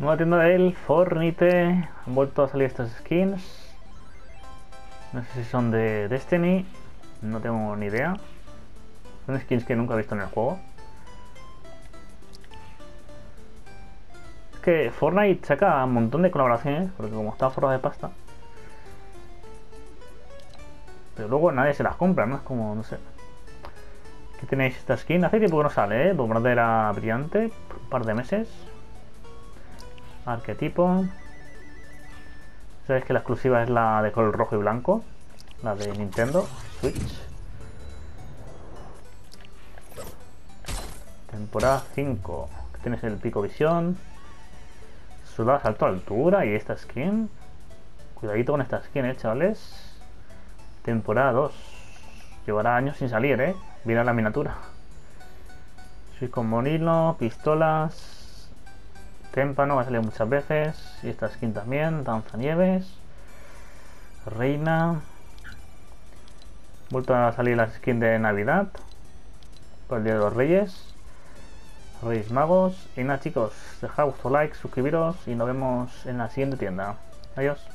Nueva tienda del Fornite. Han vuelto a salir estas skins. No sé si son de Destiny. No tengo ni idea. Son skins que nunca he visto en el juego. Es que Fortnite saca un montón de colaboraciones, porque como está forrado de pasta. Pero luego nadie se las compra, ¿no? Es como, no sé. Aquí tenéis esta skin. Hace tiempo que no sale, ¿eh? Bombardera brillante. Un par de meses. Arquetipo. Sabéis que la exclusiva es la de color rojo y blanco. La de Nintendo Switch. Temporada 5. Aquí tienes el pico visión. Sudada salto a altura y esta skin. Cuidadito con esta skin, eh, chavales. Temporada 2. Llevará años sin salir, eh. Mira la miniatura. Soy con monilo, pistolas. Témpano, va a salir muchas veces. Y esta skin también. Danzanieves. Reina. Vuelto a salir la skin de Navidad. Por el Día de los Reyes. Reyes Magos. Y nada chicos, dejad vuestro like, suscribiros y nos vemos en la siguiente tienda. Adiós.